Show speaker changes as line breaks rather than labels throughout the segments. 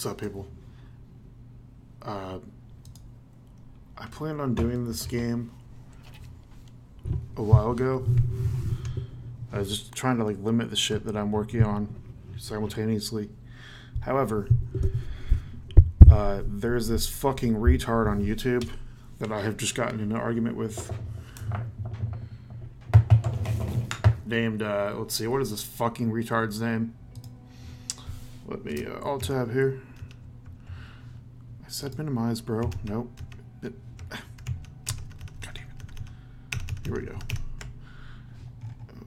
What's up, people? Uh, I planned on doing this game a while ago. I was just trying to like limit the shit that I'm working on simultaneously. However, uh, there's this fucking retard on YouTube that I have just gotten in an argument with. Named, uh, let's see, what is this fucking retard's name? Let me uh, alt tab here. I said minimize, bro. Nope. It, God damn it. Here we go.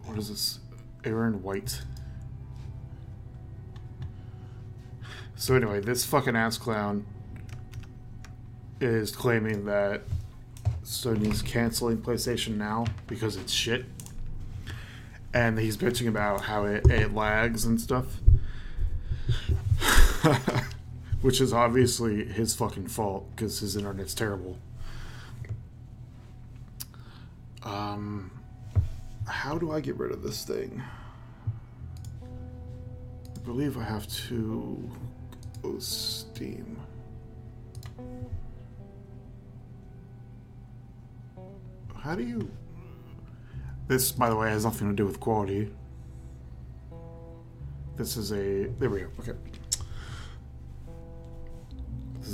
What is this? Aaron White. So anyway, this fucking ass clown is claiming that Sony's canceling PlayStation Now because it's shit. And he's bitching about how it, it lags and stuff. Which is obviously his fucking fault because his internet's terrible. Um, how do I get rid of this thing? I believe I have to go Steam. How do you. This, by the way, has nothing to do with quality. This is a. There we go. Okay.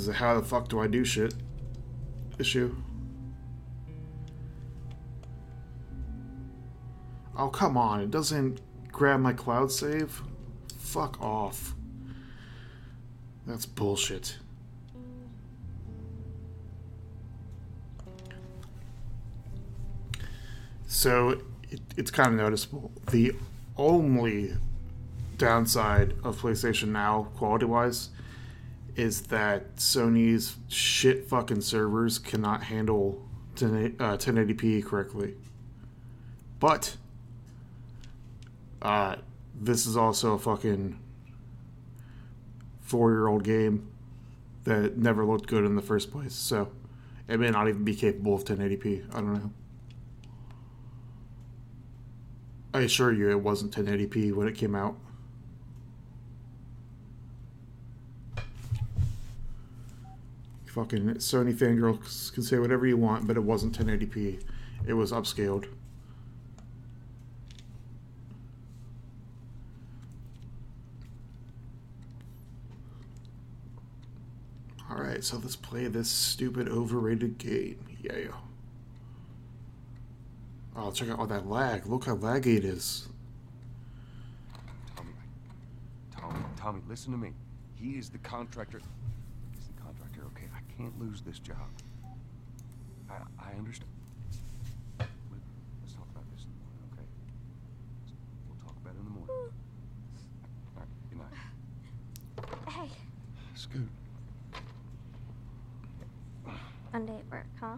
Is a how the fuck do I do shit issue. Oh, come on. It doesn't grab my cloud save? Fuck off. That's bullshit. So it, it's kind of noticeable. The only downside of PlayStation Now, quality wise, is that Sony's shit fucking servers cannot handle 10, uh, 1080p correctly. But uh, this is also a fucking four year old game that never looked good in the first place. So it may not even be capable of 1080p. I don't know. I assure you it wasn't 1080p when it came out. Fucking Sony fangirls can say whatever you want, but it wasn't 1080p. It was upscaled. Alright, so let's play this stupid overrated game. Yeah. Oh, check out all that lag. Look how laggy it is.
Tommy, Tommy, Tommy, listen to me. He is the contractor. Can't lose this job. I, I understand. Let- Let's talk about this in the morning, okay? We'll talk about it in the morning. Hmm. All right, good night.
Hey,
Scoot.
Monday at work, huh?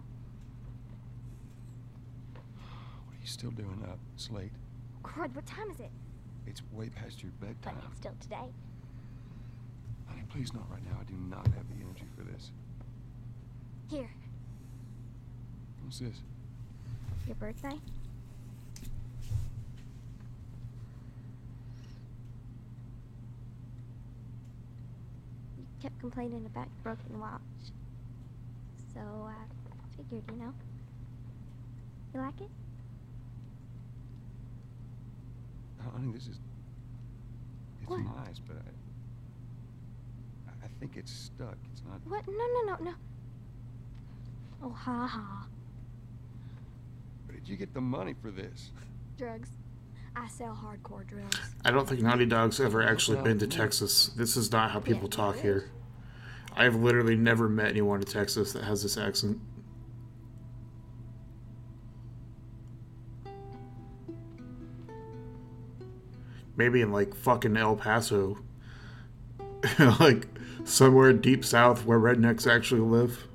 What are you still doing up? It's late.
Crud, what time is it?
It's way past your bedtime.
But it's still today.
Honey, please not right now. I do not have the energy for this.
Here,
What's this?
your birthday? You kept complaining about your broken watch. So I figured, you know. You like it?
Honey, this is. It's
What?
nice, but I. I- I think it's stuck. It's not.
What? No, no, no, no. Oh, ha ha.
Where did you get the money for this?
Drugs. I sell hardcore drugs.
I don't think Naughty Dog's ever actually been to Texas. This is not how people
Yeah,
talk here. I've literally never met anyone in Texas that has this accent. Maybe in like fucking El Paso. like somewhere deep south where rednecks actually live.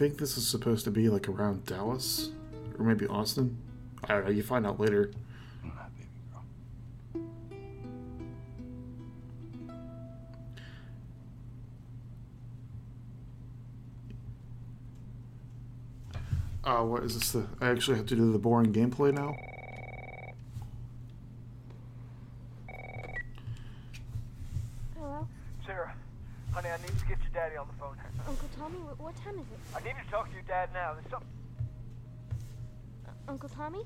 Think this is supposed to be like around Dallas or maybe Austin. I don't know. You find out later. Uh, what is this? The, I actually have to do the boring gameplay now.
What time is it?
I need to talk to your dad now. There's something.
Uh, Uncle Tommy?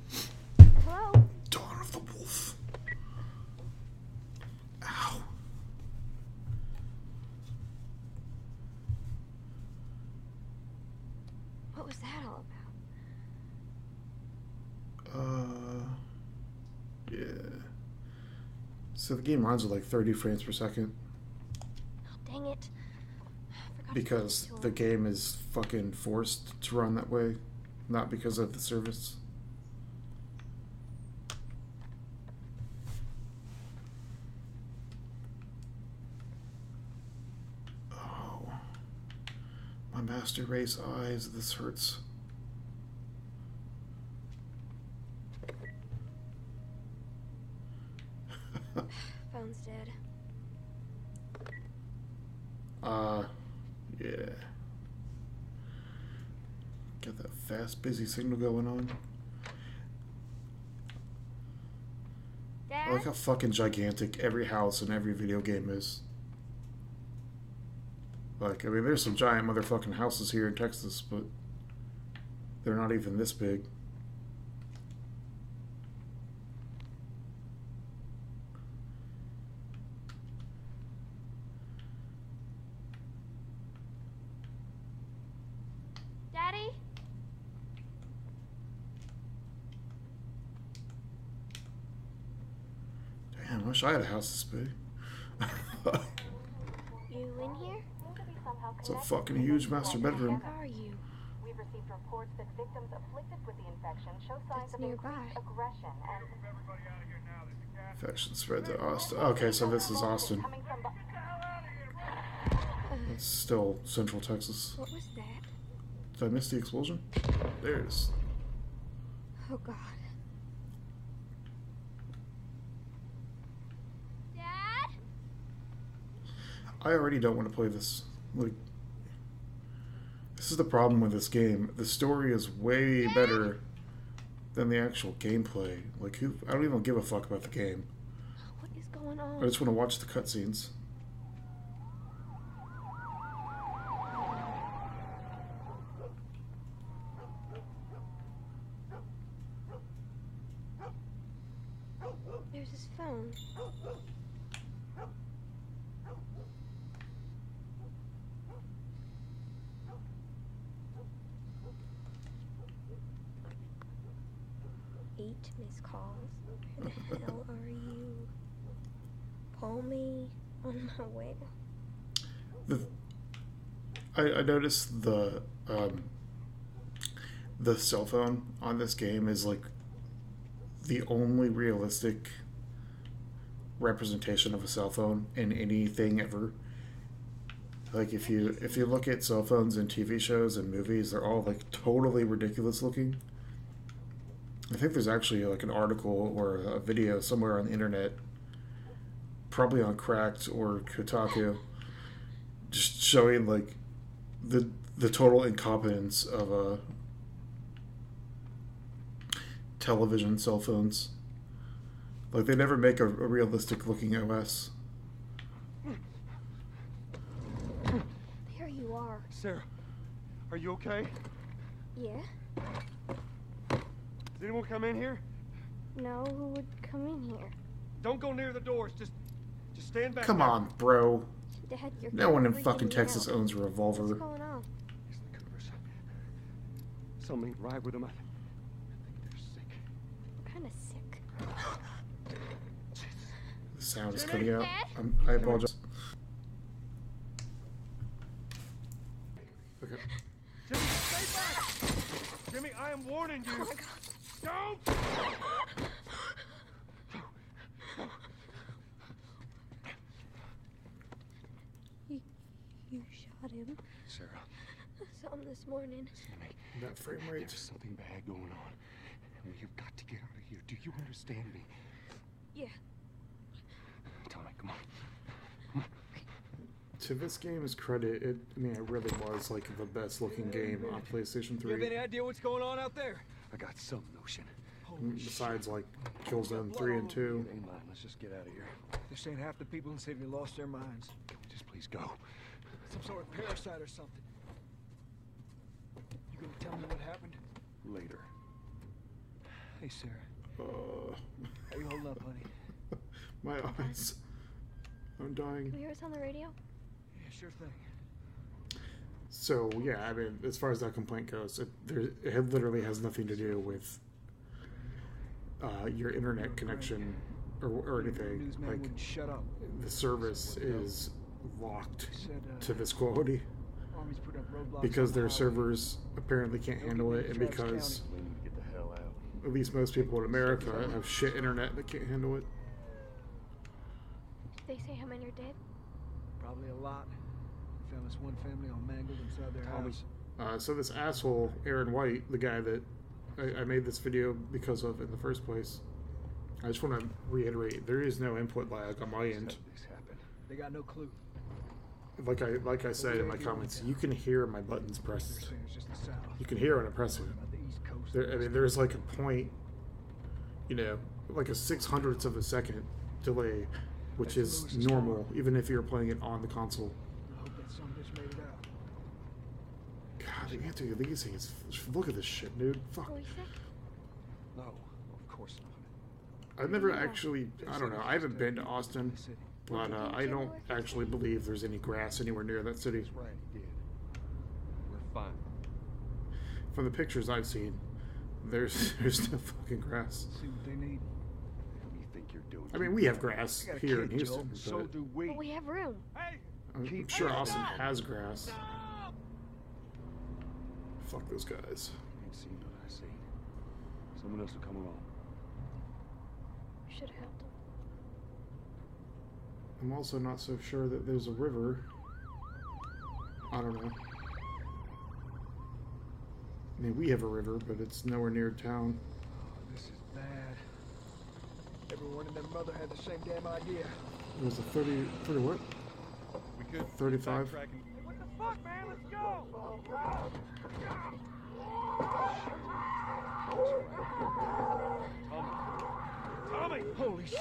Hello?
Dawn of the Wolf. Ow.
What was that all about?
Uh, yeah. So the game runs at like 30 frames per second
Oh, dang it. I forgot to
because
send it to
the game is fucking forced to run that way, not because of the service. Oh, my master race eyes. This hurts.
Phone's dead.
Uh, yeah. Got that fast, busy signal going on.
Dad?
I like how fucking gigantic every house in every video game is. Like, I mean, there's some giant motherfucking houses here in Texas, but they're not even this big.
Daddy?
Damn, I wish I had a house this big.
You in here?
it's a fucking huge master bedroom.
Where are you?
We've received reports that victims afflicted with the infection show signs
It's
of
nearby.
aggression and
Infection spread to Austin. Okay, so this is Austin.
coming from bu-
Uh,
It's still Central Texas.
what was that?
Did I miss the explosion? There it is.
Oh, God. Dad?
I already don't want to play this. Like, this is the problem with this game. The story is way better than the actual gameplay. Like, who? I don't even give a fuck about the game.
What is going on?
I just want to watch the cutscenes.
There's his phone. Eight missed calls. Where the hell are you? Call me on my way.
The, I, I noticed the um, the cell phone on this game is like the only realistic representation of a cell phone in anything ever. Like if you if you look at cell phones in TV shows and movies, they're all like totally ridiculous looking. I think there's actually like an article or a video somewhere on the internet, probably on Cracked or Kotaku, just showing like the the total incompetence of uh, television cell phones. Like they never make a, a realistic looking OS.
There you are.
Sarah, are you okay?
Yeah?
Did anyone come in here?
No, who would come in here?
Don't go near the doors. Just, just stand back.
Come
there.
on, bro.
Dad, you're
No one in fucking Texas
out.
owns a
What's
revolver.
going on?
It's the Coopers. Something ain't right with them. I think they're sick.
What kind of sick?
The sound is
Jimmy?
cutting out. I'm, I apologize. Okay.
Jimmy, stay back! Jimmy, I am warning you.
Oh my god.
Don't!
You, you shot him.
Sarah,
I saw him this morning.
Jimmy,
That frame rate.
there's something bad going on. And we've got to get out of here. Do you understand me?
Yeah.
Tommy, come on.
To this game's credit, it I mean it really was like the best looking game on PlayStation 3.
You have any idea what's going on out there?
I got some notion.
Besides like Killzone 3 and 2.
Ain't lying. Let's just get out of here.
This ain't half the people in City lost their minds.
Can we just please go?
Some sort of parasite or something. You gonna tell me what happened?
Later.
Hey, Sarah.
Uh,
How you holding up, honey?
my eyes. I'm dying.
Can you hear us on the radio?
Yeah, sure thing.
So yeah, I mean, as far as that complaint goes, it, there, it literally has nothing to do with uh, your internet connection or, or anything. Like
shut up.
the service is locked
uh,
to this quality
Army's put up roadblocks
because
on
their servers apparently can't handle it, and because
We need to get the hell out.
at least most people in America have shit internet that can't handle it.
Did they say how many are dead?
Probably a lot. Found this one family all mangled inside their
Tommy.
house.
Uh, so this asshole Aaron White, the guy that I, I made this video because of in the first place, I just want to reiterate: there is no input lag on my end.
This happened.
They got no clue.
Like I like I said in my comments, you can hear my buttons
They're
pressed.
saying it's just the south.
You can hear when I press them.
About the east coast.
There, I mean, there's like a point, you know, like a six hundredths of a second delay, which is normal, even if you're playing it on the console.
I hope that some bitch made it out.
God, anti-aliasing is. Look at this shit, dude. Fuck.
Are we sick?
No, of course not.
I've never actually. I don't know. I haven't been to Austin, but uh, I don't actually believe there's any grass anywhere near that city.
Right, did. We're fine.
From the pictures I've seen, there's there's no fucking grass.
See what they need.
What do you think you're doing?
I mean, we have grass
I got a
here in
kid,
Houston,
Joe.
So do we.
But we have room.
Hey!
I'm
keep-
sure Austin has grass. Fuck those guys.
ain't seen what I seen. Someone else will come along.
We should have helped them.
I'm also not so sure that there's a river. I don't know. I mean, we have a river, but it's nowhere near town.
Oh, this is bad. Everyone and their mother had the same damn idea.
It was a 30, 30 what?
We could
35?
What the fuck, man? Let's go!
Tommy. Tommy!
Holy shit!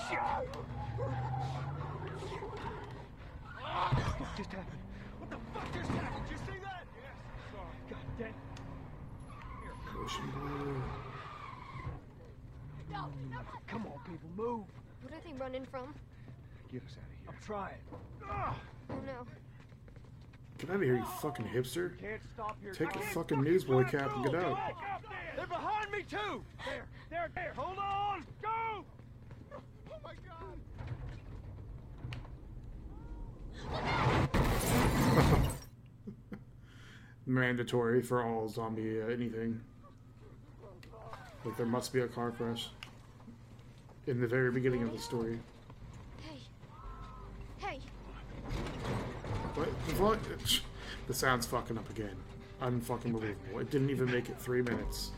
What the fuck just happened? What the fuck just happened? Did you see that? Yes, sorry. God damn.
Ocean Blue.
Come on, people, move.
What are they running from?
Get us out of here.
I'm trying.
Oh no.
Get out of here, you fucking hipster.
Can't stop here.
Take your fucking newsboy cap and get out.
They're behind me too. There, there, there. Hold on. Go. Oh my god.
Mandatory for all zombie uh, anything. Like there must be a car crash. In the very beginning of the story.
Hey. Hey.
The sound's fucking up again. Unfucking believable. It didn't even make it three minutes.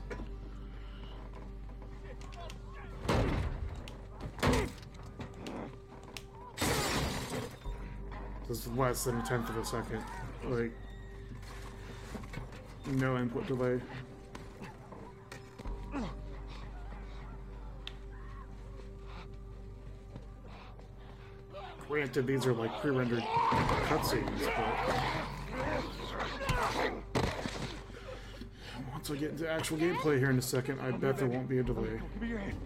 This is less than a tenth of a second. Like, no input delay. Granted, these are like pre-rendered cutscenes, but once I get into actual gameplay here in a second, I bet there won't be a delay.
Give me your hand.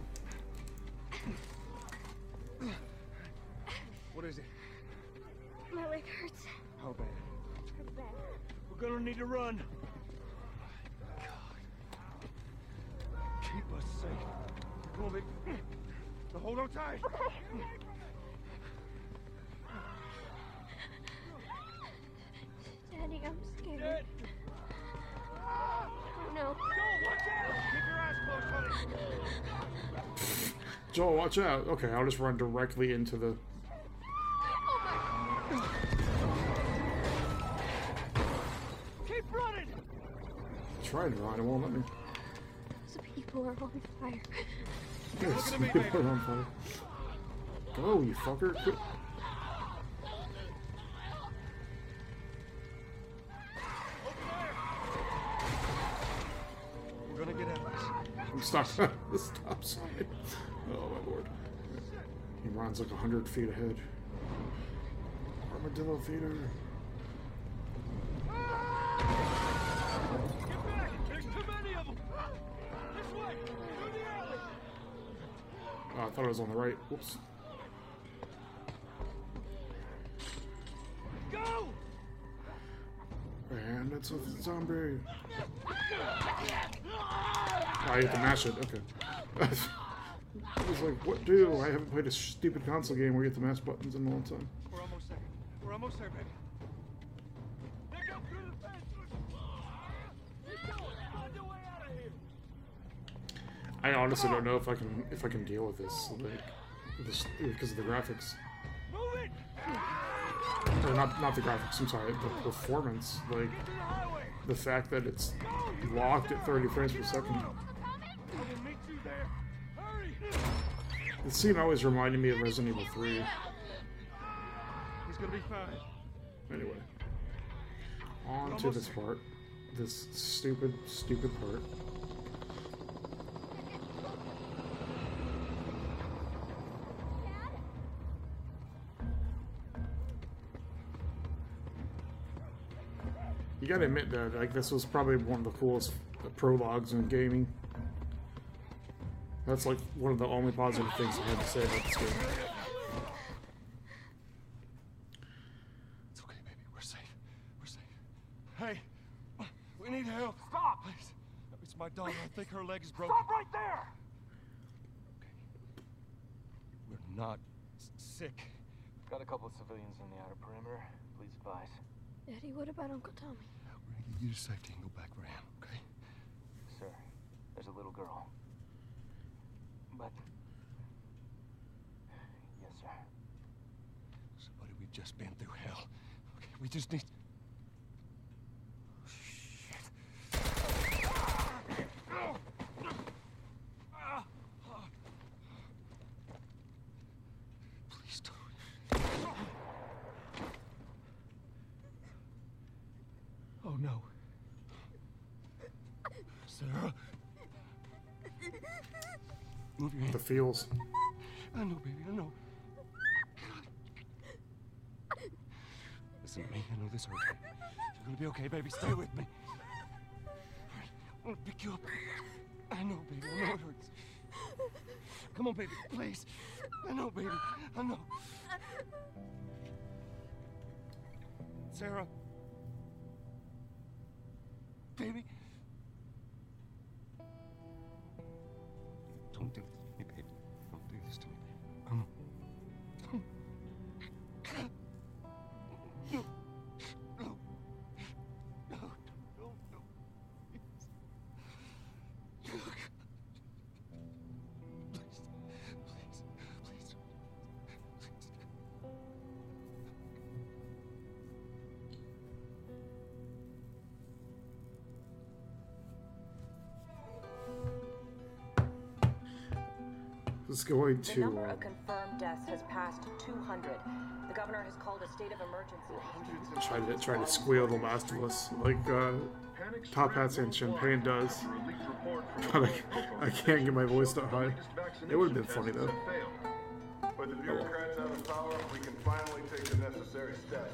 What is it?
My leg hurts.
How bad?
Pretty bad.
We're gonna need to run. God.
Keep us safe. Come on, baby. Now hold on tight.
Daddy, I'm scared.
Dad.
Oh no.
watch out. Keep your eyes closed, honey.
Joel, watch out. Okay, I'll just run directly into the.
Keep running.
Trying to run, it won't let me.
Those people are on fire.
Yes, people are on fire. Go, you fucker. Quit. stop sign. The stop sign. Oh, my lord. He runs like a 100 feet ahead. Armadillo feeder.
Oh,
I thought I was on the right. Whoops.
Go!
And it's a zombie. I have to mash it. Okay. I was like, what do? I haven't played a stupid console game where you have to mash buttons in a long time.
We're almost there. We're almost there, baby. They go through the fence. Find your way out of here.
I honestly don't know if I can if I can deal with this, like, this because of the graphics.
Move it!
Or not not the graphics. I'm sorry, the performance. Like
the
the fact that it's locked at 30 frames per second. The scene always reminded me of Resident Evil 3.
He's gonna be fine.
Anyway, on to this part. This stupid, stupid part. You gotta admit though, like this was probably one of the coolest prologues in gaming. That's like one of the only positive things I had to say about this game.
It's okay, baby. We're safe. We're safe.
Hey,
We need help.
stop!
Please. It's my daughter. I think her leg is broken.
Stop right there!
We're not s- sick.
Got a couple of civilians in the outer perimeter. Please advise.
Eddie, what about Uncle Tommy?
We're gonna get you to safety and go back for him, okay?
Sir, there's a little girl. But... Yes, sir.
Buddy, we've just been through hell. Okay, we just need. Oh no. Sarah. Move your hand.
The feels.
I know, baby, I know. Listen to me, I know this hurts. You're gonna be okay, baby. Stay with me. I'm gonna pick you up. I know, baby, I know it hurts. Come on, baby, please. I know, baby, I know. Sarah. Baby.
It's going
The
to.
number
Uh,
of confirmed deaths has passed 200. The governor has called a state of emergency.
try to try to squeal The Last of Us like uh, Top Hats and Champagne does, but I, I can't get my voice that high. It would have been funny though.
With the bureaucrats out of power, we can finally take the necessary steps.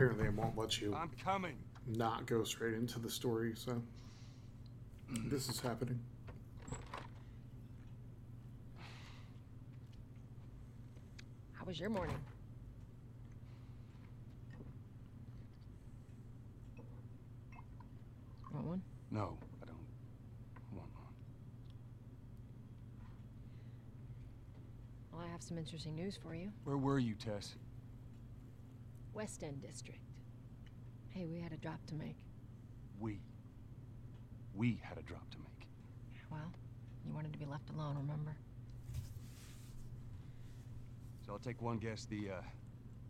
Apparently, it won't let you
I'm coming.
not go straight into the story. So this is happening.
How was your morning? Want one?
No, I don't want one.
Well, I have some interesting news for you.
Where were you, Tess?
West End District. Hey, we had a drop to make.
We. We had a drop to make.
Well, you wanted to be left alone, remember?
So I'll take one guess. The uh,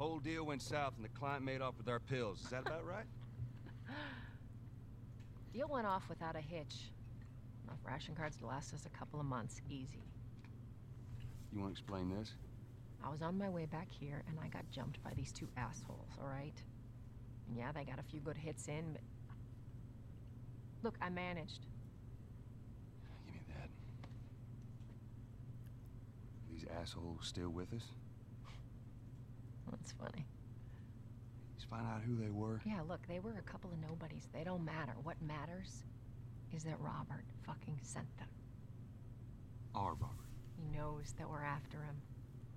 whole deal went south and the client made off with our pills. Is that about right?
Deal went off without a hitch. Enough ration cards to last us a couple of months, easy.
You want to explain this?
I was on my way back here and I got jumped by these two assholes, alright? And yeah, they got a few good hits in, but. Look, I managed.
Give me that. These assholes still with us?
That's funny.
Let's find out who they were.
Yeah, look, they were a couple of nobodies. They don't matter. What matters is that Robert fucking sent them.
Our Robert.
He knows that we're after him.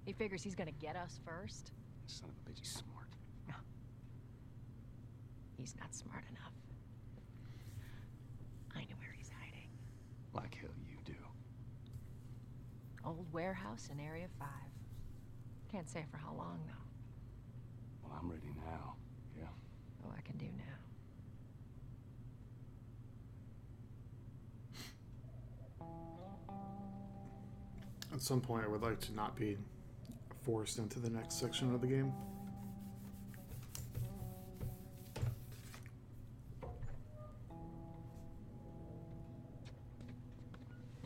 He figures he's gonna get us first.
Son of a bitch, he's smart.
No. He's not smart enough. I know where he's hiding.
Like hell you do.
Old warehouse in Area 5. Can't say for how long, though.
Well, I'm ready now. Yeah.
Oh, I can do now.
At some point, I would like to not be forced into the next section of the game.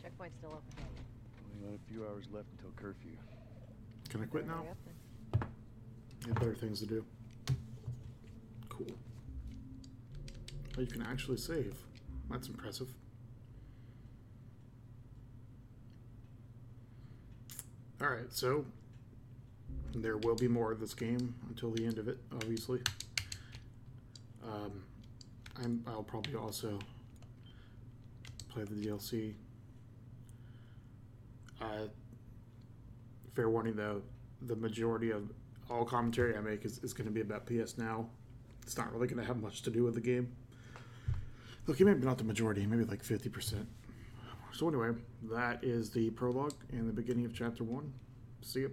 Checkpoint's still open.
Only got a few hours left until curfew.
Can I quit now?
Hurry up then.
I have better things to do. Cool. Oh, you can actually save. That's impressive. Alright, so there will be more of this game until the end of it, obviously. Um, I'm, I'll probably also play the DLC. Uh, fair warning though, the majority of all commentary I make is, is going to be about PS Now. It's not really going to have much to do with the game. Okay, maybe not the majority, maybe like 50%. So, anyway, that is the prologue and the beginning of chapter one. See you.